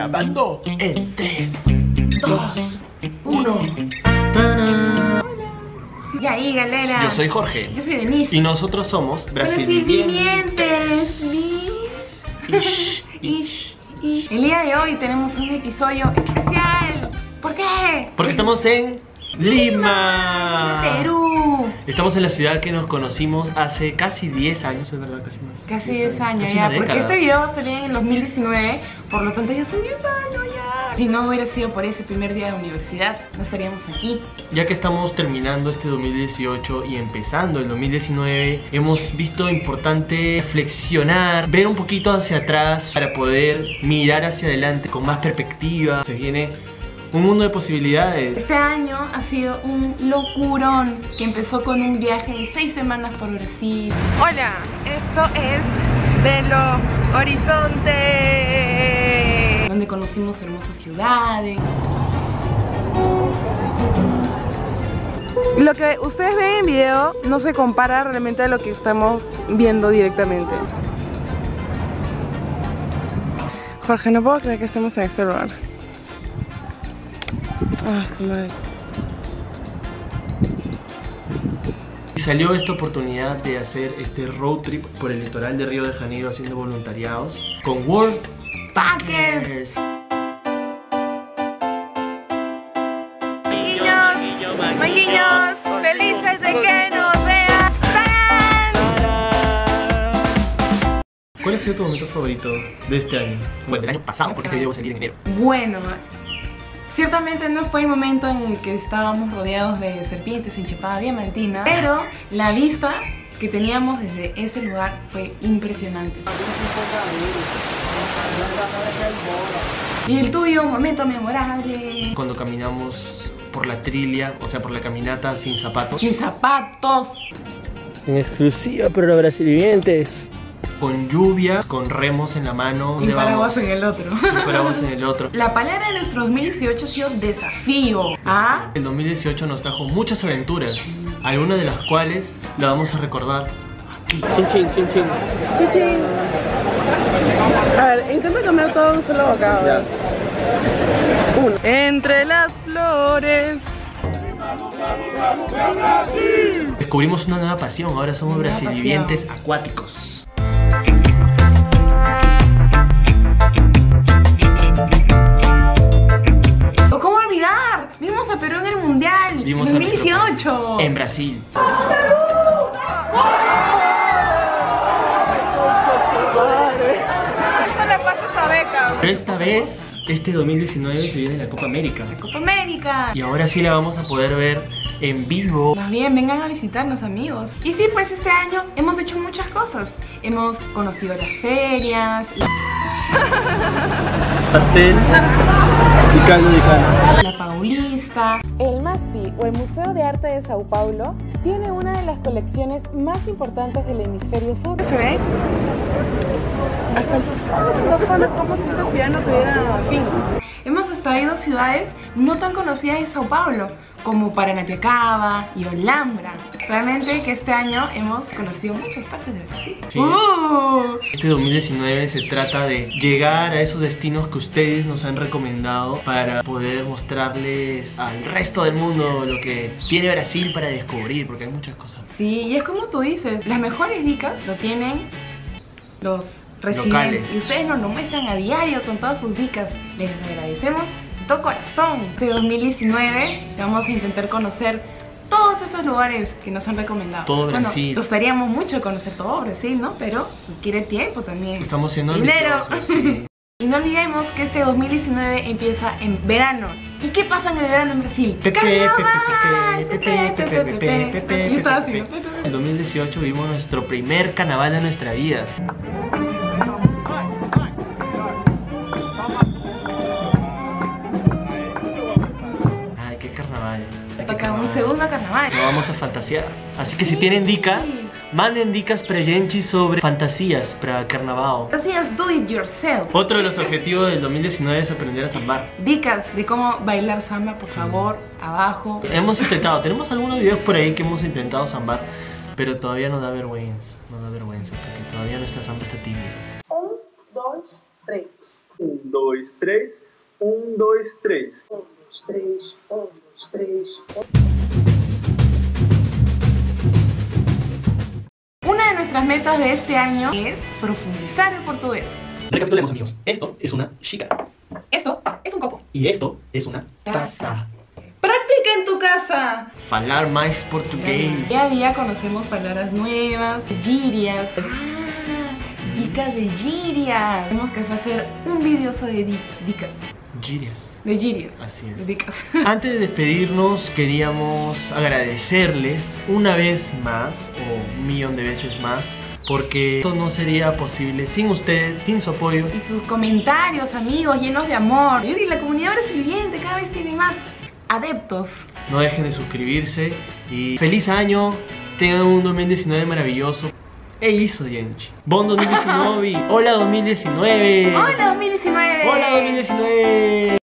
Grabando en 3, 2, 1. Y ahí, galera. Yo soy Jorge. Yo soy Denise. Y nosotros somos. Brasilienses. Ish, ish, ish. El día de hoy tenemos un episodio especial. ¿Por qué? Porque estamos en Lima. Perú. Estamos en la ciudad que nos conocimos hace casi 10 años, ¿es verdad? Casi más. Casi 10 años casi ya, porque década. este video va a salir en el 2019, por lo tanto ya son 10 años ya. Si no hubiera sido por ese primer día de universidad, no estaríamos aquí. Ya que estamos terminando este 2018 y empezando el 2019, hemos visto importante flexionar, ver un poquito hacia atrás para poder mirar hacia adelante con más perspectiva. Se viene un mundo de posibilidades. Este año ha sido un locurón que empezó con un viaje de 6 semanas por Brasil. Hola, esto es Belo Horizonte, donde conocimos hermosas ciudades. Lo que ustedes ven en video no se compara realmente a lo que estamos viendo directamente. Jorge, no puedo creer que estemos en este lugar. Ah, su madre. Y salió esta oportunidad de hacer este road trip por el litoral de Río de Janeiro haciendo voluntariados con World Packers. Manguiños, manguiños, felices de que nos vean. ¿Cuál ha sido tu momento favorito de este año? Bueno, del año pasado, porque este video va a salir en enero. Bueno, ciertamente no fue el momento en el que estábamos rodeados de serpientes en Chapada Diamantina, pero la vista que teníamos desde ese lugar fue impresionante. Y el tuyo, momento memorable. Cuando caminamos por la trilia, o sea, por la caminata sin zapatos. Sin zapatos. En exclusiva para los brasilienses. Con lluvia, con remos en la mano. Y ¿dónde paraguas vamos? en el otro. Y paraguas en el otro. La palabra de nuestro 2018 ha sido desafío. ¿Ah? El 2018 nos trajo muchas aventuras, algunas de las cuales la vamos a recordar. Chin chin chin chin. Chichín. A ver, intenta comer todo un solo bocado. Ya. Uno. Entre las flores. Descubrimos una nueva pasión, ahora somos Nueva brasilienses acuáticos. En Brasil. Eso le pasa a esta beca. Pero esta vez, este 2019 se viene la Copa América. Copa América. Y ahora sí la vamos a poder ver en vivo. Más bien, vengan a visitarnos amigos. Y sí, pues este año hemos hecho muchas cosas. Hemos conocido las ferias, Pastel cana. la Paulista, El MASPI o el Museo de Arte de Sao Paulo tiene una de las colecciones más importantes del hemisferio sur. ¿Se ve? Hasta el fondo como si esta ciudad no tuviera fin. Hemos a ciudades no tan conocidas de Sao Paulo, como Paranapiacaba y Olambra. Realmente que este año hemos conocido muchas partes de Brasil. Sí. ¡Uh! Este 2019 se trata de llegar a esos destinos que ustedes nos han recomendado para poder mostrarles al resto del mundo lo que tiene Brasil para descubrir, porque hay muchas cosas. Sí, y es como tú dices, las mejores dicas lo tienen los residentes. Locales. Y ustedes nos lo muestran a diario con todas sus dicas. Les agradecemos de corazón. Este 2019 vamos a intentar conocer todos esos lugares que nos han recomendado. Todo Bueno, Brasil. gustaríamos mucho conocer todo Brasil, ¿no? Pero quiere tiempo también. Estamos siendo Dinero. sí. Y no olvidemos que este 2019 empieza en verano. ¿Y qué pasa en el verano en Brasil? Pepe, pepe, ¡Carnaval! pepe, pepe, pepe, pepe, pepe, Y estaba así, pepe, pepe. En 2018 vimos nuestro primer carnaval de nuestra vida. Un carnaval. segundo carnaval. No vamos a fantasear. Así que si tienen dicas, manden dicas pregenchi sobre fantasías para carnaval. Hacías do it yourself. Otro de los objetivos del 2019 es aprender a zambar. Dicas de cómo bailar samba, por favor, abajo. Hemos intentado, tenemos algunos videos por ahí que hemos intentado zambar, pero todavía nos da vergüenza, nos da vergüenza, porque todavía nuestra samba está tibia. Um, dois, três. Un, dos, tres. Un, dos, tres. Un, dos, tres. Un, dos, tres. Una de nuestras metas de este año es profundizar el portugués. Recapitulemos amigos, esto es una xícara Esto es un copo. y esto es una taza. ¡Practica en tu casa! Falar mais português. Día a día conocemos palabras nuevas, girias. Ah, dicas de girias. Tenemos que hacer un video sobre di- dicas. Gírias. De girias. Así De es. dicas. Antes de despedirnos, queríamos agradecerles una vez más, o un millón de veces más, porque esto no sería posible sin ustedes, sin su apoyo. Y sus comentarios, amigos, llenos de amor. Y la comunidad brasileña cada vez tiene más adeptos. No dejen de suscribirse y feliz año, tengan un 2019 maravilloso. É isso, gente. Bom 2019. Hola 2019. ¡Hola 2019! Hola 2019.